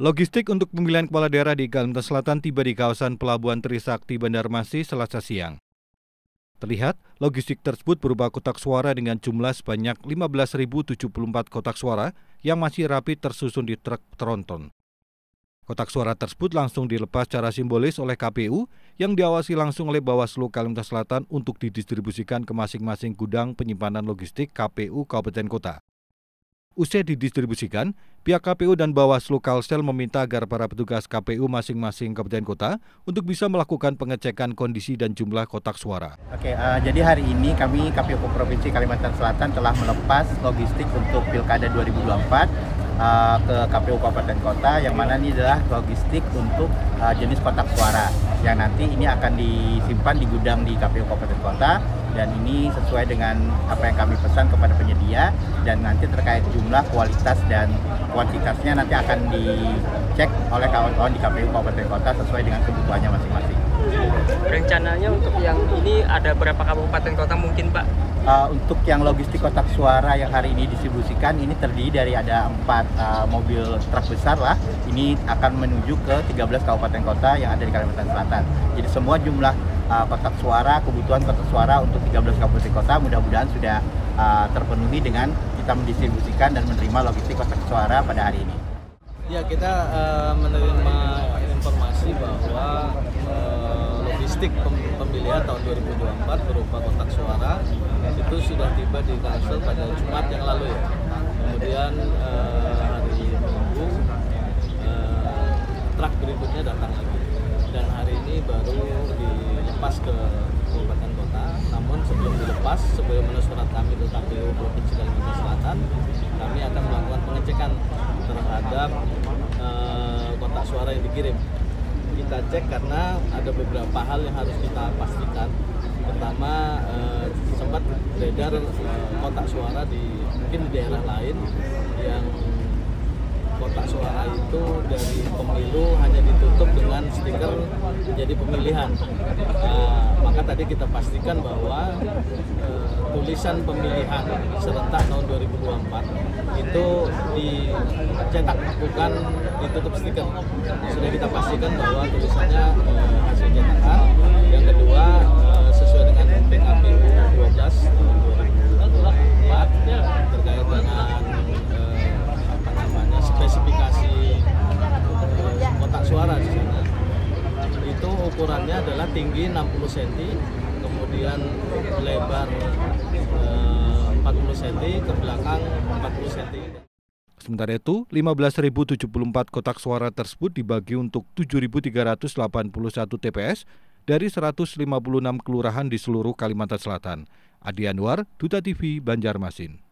Logistik untuk pemilihan kepala daerah di Kalimantan Selatan tiba di kawasan Pelabuhan Trisakti Banjarmasin Selasa siang. Terlihat, logistik tersebut berupa kotak suara dengan jumlah sebanyak 15.074 kotak suara yang masih rapi tersusun di truk tronton. Kotak suara tersebut langsung dilepas secara simbolis oleh KPU yang diawasi langsung oleh Bawaslu Kalimantan Selatan untuk didistribusikan ke masing-masing gudang penyimpanan logistik KPU Kabupaten Kota. Usai didistribusikan, pihak KPU dan Bawaslu Kalsel meminta agar para petugas KPU masing-masing kabupaten kota untuk bisa melakukan pengecekan kondisi dan jumlah kotak suara. Oke, uh, jadi hari ini kami KPU Provinsi Kalimantan Selatan telah melepas logistik untuk Pilkada 2024 eh, ke KPU Kabupaten Kota yang mana ini adalah logistik untuk uh, jenis kotak suara yang nanti ini akan disimpan di gudang di KPU Kabupaten Kota dan ini sesuai dengan apa yang kami pesan kepada penyedia dan nanti terkait jumlah kualitas dan kuantitasnya nanti akan dicek oleh kawan-kawan di KPU Kabupaten Kota sesuai dengan kebutuhannya masing-masing. Rencananya untuk yang ini ada berapa kabupaten kota mungkin Pak? Uh, untuk yang logistik kotak suara yang hari ini distribusikan ini terdiri dari ada empat uh, mobil truk besar lah. Ini akan menuju ke 13 kabupaten kota yang ada di Kalimantan Selatan. Jadi semua jumlah uh, kotak suara, kebutuhan kotak suara untuk 13 kabupaten kota mudah-mudahan sudah uh, terpenuhi dengan kita mendistribusikan dan menerima logistik kotak suara pada hari ini. Ya, kita uh, menerima informasi bahwa uh, logistik pemilihan tahun 2024 berupa kotak suara itu sudah tiba di Kalsel pada Jumat yang lalu ya. Kemudian uh, hari Minggu uh, truk berikutnya datang lagi dan hari ini baru dilepas ke kabupaten kota. Namun sebelum dilepas, sebelum surat kami ke KPU Provinsi Kalimantan Selatan, kami akan melakukan pengecekan terhadap uh, kotak suara yang dikirim. Kita cek karena ada beberapa hal yang harus kita pastikan. Pertama, uh, sempat beredar uh, kotak suara di mungkin di daerah lain yang kotak suara itu dari pemilu hanya ditutup dengan stiker jadi pemilihan. Nah, maka tadi kita pastikan bahwa tulisan pemilihan serentak tahun 2024 itu dicetak bukan ditutup stiker. Sudah kita pastikan bahwa tulisannya uh, hasil cetakan. Yang kedua uh, sesuai dengan PKPU 12 tahun 2024 terkait dengan spesifikasi uh, kotak suara di sana itu ukurannya adalah tinggi 60 cm kemudian lebar 40 cm ke belakang 40 cm Sementara itu, 15.074 kotak suara tersebut dibagi untuk 7.381 TPS dari 156 kelurahan di seluruh Kalimantan Selatan. Adi Anwar, Duta TV, Banjarmasin.